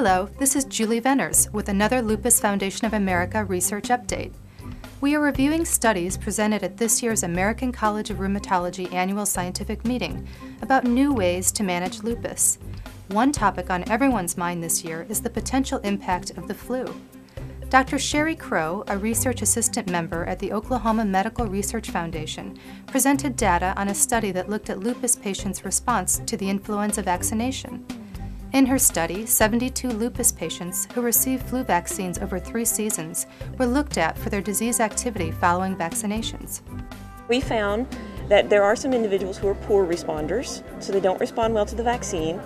Hello, this is Julie Venners with another Lupus Foundation of America research update. We are reviewing studies presented at this year's American College of Rheumatology annual scientific meeting about new ways to manage lupus. One topic on everyone's mind this year is the potential impact of the flu. Dr. Sherry Crowe, a research assistant member at the Oklahoma Medical Research Foundation, presented data on a study that looked at lupus patients' response to the influenza vaccination. In her study, 72 lupus patients who received flu vaccines over three seasons were looked at for their disease activity following vaccinations. We found that there are some individuals who are poor responders, so they don't respond well to the vaccine,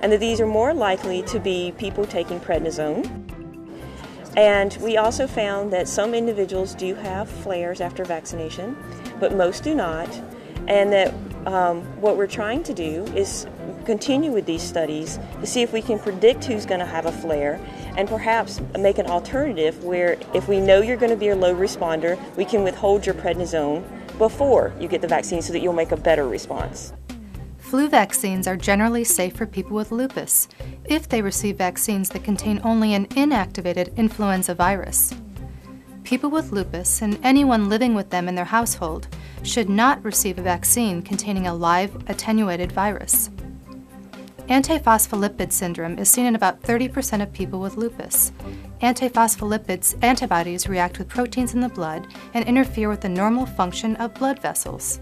and that these are more likely to be people taking prednisone. And we also found that some individuals do have flares after vaccination, but most do not, and that um, what we're trying to do is continue with these studies to see if we can predict who's going to have a flare and perhaps make an alternative where if we know you're going to be a low responder, we can withhold your prednisone before you get the vaccine so that you'll make a better response. Flu vaccines are generally safe for people with lupus if they receive vaccines that contain only an inactivated influenza virus. People with lupus and anyone living with them in their household should not receive a vaccine containing a live attenuated virus. Antiphospholipid syndrome is seen in about 30% of people with lupus. Antiphospholipids antibodies react with proteins in the blood and interfere with the normal function of blood vessels.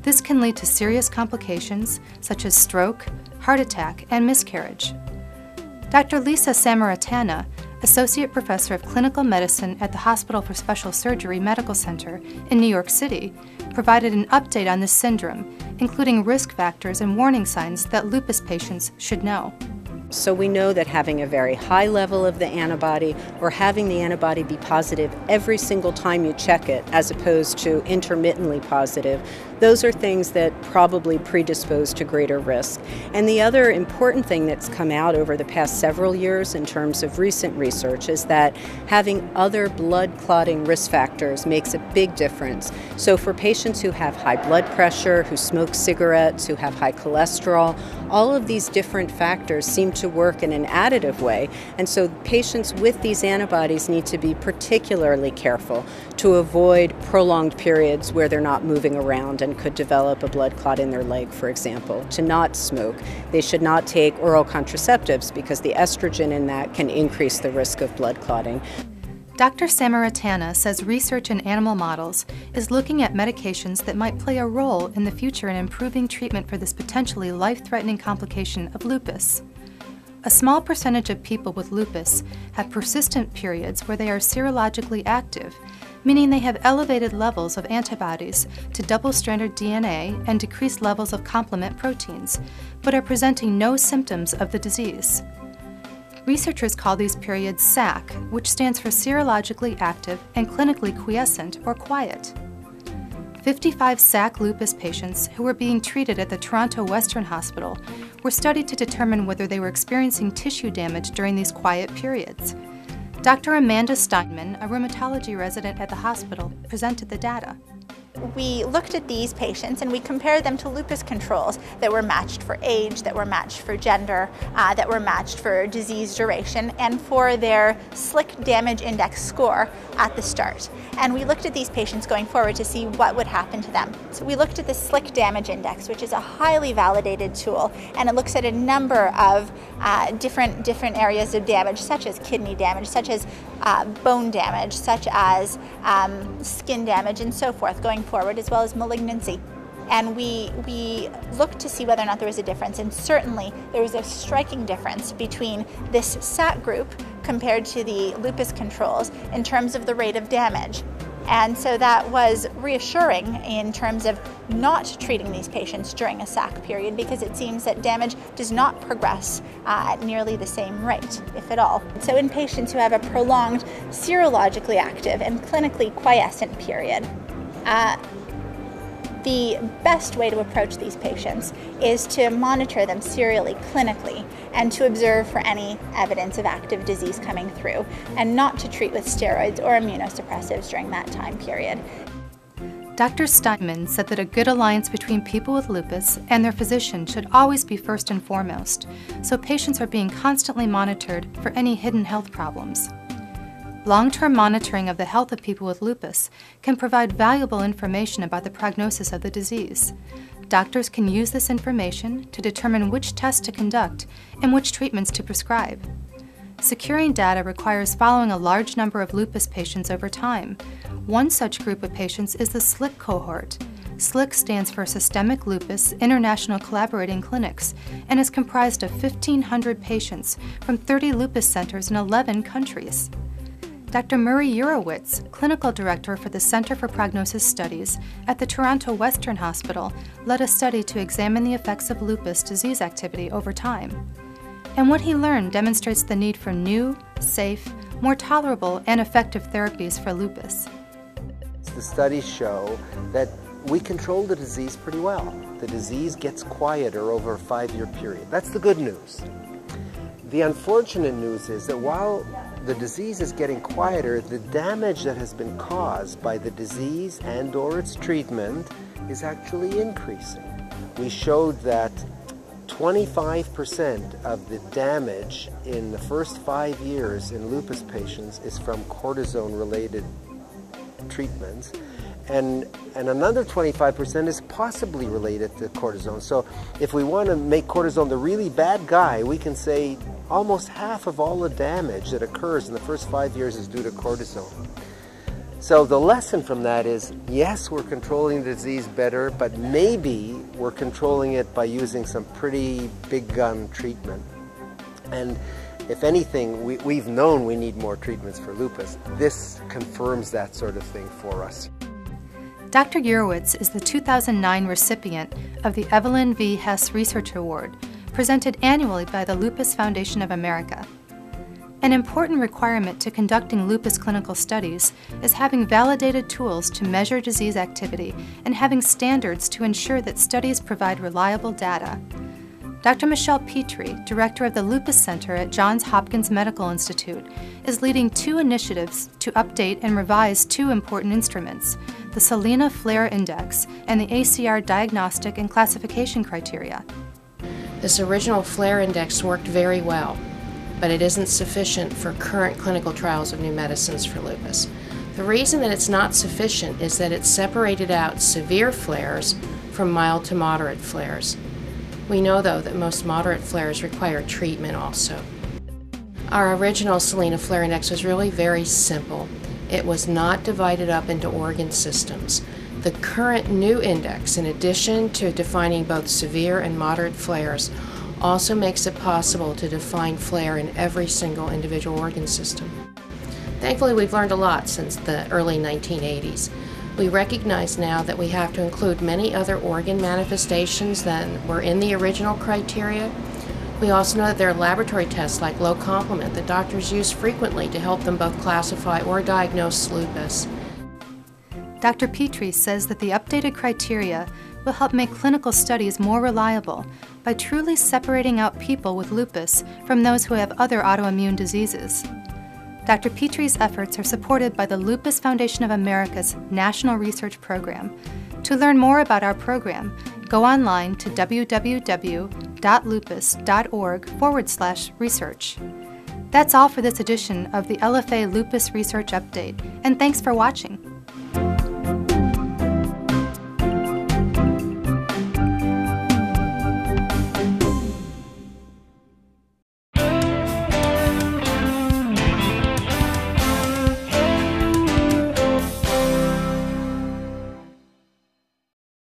This can lead to serious complications such as stroke, heart attack, and miscarriage. Dr. Lisa Sammaritano, Associate Professor of Clinical Medicine at the Hospital for Special Surgery Medical Center in New York City, provided an update on this syndrome, including risk factors and warning signs that lupus patients should know. So we know that having a very high level of the antibody or having the antibody be positive every single time you check it as opposed to intermittently positive, those are things that probably predispose to greater risk. And the other important thing that's come out over the past several years in terms of recent research is that having other blood clotting risk factors makes a big difference. So for patients who have high blood pressure, who smoke cigarettes, who have high cholesterol, all of these different factors seem to work in an additive way. And so patients with these antibodies need to be particularly careful to avoid prolonged periods where they're not moving around and could develop a blood clot in their leg, for example. To not smoke. They should not take oral contraceptives because the estrogen in that can increase the risk of blood clotting. Dr. Sammaritano says research in animal models is looking at medications that might play a role in the future in improving treatment for this potentially life-threatening complication of lupus. A small percentage of people with lupus have persistent periods where they are serologically active, meaning they have elevated levels of antibodies to double-stranded DNA and decreased levels of complement proteins, but are presenting no symptoms of the disease. Researchers call these periods SAC, which stands for serologically active and clinically quiescent or quiet. 55 SAC lupus patients who were being treated at the Toronto Western Hospital were studied to determine whether they were experiencing tissue damage during these quiet periods. Dr. Amanda Steiman, a rheumatology resident at the hospital, presented the data we looked at these patients and we compared them to lupus controls that were matched for age, that were matched for gender, uh, that were matched for disease duration, and for their SLICC damage index score at the start. And we looked at these patients going forward to see what would happen to them. So we looked at the SLICC damage index, which is a highly validated tool, and it looks at a number of uh, different, different areas of damage, such as kidney damage, such as uh, bone damage, such as um, skin damage, and so forth going forward, as well as malignancy. And we, we looked to see whether or not there was a difference, and certainly there was a striking difference between this SAC group compared to the lupus controls in terms of the rate of damage. And so that was reassuring in terms of not treating these patients during a SAC period because it seems that damage does not progress uh, at nearly the same rate, if at all. So in patients who have a prolonged serologically active and clinically quiescent period, uh, the best way to approach these patients is to monitor them serially, clinically, and to observe for any evidence of active disease coming through, and not to treat with steroids or immunosuppressives during that time period. Dr. Steiman said that a good alliance between people with lupus and their physician should always be first and foremost, so patients are being constantly monitored for any hidden health problems. Long-term monitoring of the health of people with lupus can provide valuable information about the prognosis of the disease. Doctors can use this information to determine which tests to conduct and which treatments to prescribe. Securing data requires following a large number of lupus patients over time. One such group of patients is the SLICC cohort. SLICC stands for Systemic Lupus International Collaborating Clinics and is comprised of 1,500 patients from 30 lupus centers in 11 countries. Dr. Murray Urowitz, Clinical Director for the Center for Prognosis Studies at the Toronto Western Hospital, led a study to examine the effects of lupus disease activity over time and what he learned demonstrates the need for new, safe, more tolerable, and effective therapies for lupus. The studies show that we control the disease pretty well. The disease gets quieter over a five year period. That's the good news. The unfortunate news is that while the disease is getting quieter, the damage that has been caused by the disease and or its treatment is actually increasing. We showed that 25% of the damage in the first five years in lupus patients is from cortisone related treatments. And, and another 25% is possibly related to cortisone. So, if we want to make cortisone the really bad guy, we can say almost half of all the damage that occurs in the first five years is due to cortisone. So the lesson from that is yes, we're controlling the disease better, but maybe we're controlling it by using some pretty big gun treatment. And if anything, we, have known we need more treatments for lupus. This confirms that sort of thing for us. Dr. Urowitz is the 2009 recipient of the Evelyn V. Hess Research Award, presented annually by the Lupus Foundation of America. An important requirement to conducting lupus clinical studies is having validated tools to measure disease activity and having standards to ensure that studies provide reliable data. Dr. Michelle Petri, director of the Lupus Center at Johns Hopkins Medical Institute, is leading two initiatives to update and revise two important instruments the SELENA Flare Index and the ACR Diagnostic and Classification Criteria. This original Flare Index worked very well but it isn't sufficient for current clinical trials of new medicines for lupus. The reason that it's not sufficient is that it separated out severe flares from mild to moderate flares. We know, though, that most moderate flares require treatment also. Our original SELENA flare index was really very simple. It was not divided up into organ systems. The current new index, in addition to defining both severe and moderate flares, also makes it possible to define flare in every single individual organ system. Thankfully, we've learned a lot since the early 1980s. We recognize now that we have to include many other organ manifestations than were in the original criteria. We also know that there are laboratory tests like low complement that doctors use frequently to help them both classify or diagnose lupus. Dr. Petri says that the updated criteria will help make clinical studies more reliable by truly separating out people with lupus from those who have other autoimmune diseases. Dr. Petri's efforts are supported by the Lupus Foundation of America's National Research Program. To learn more about our program, go online to www.lupus.org forward slash research. That's all for this edition of the LFA Lupus Research Update, and thanks for watching.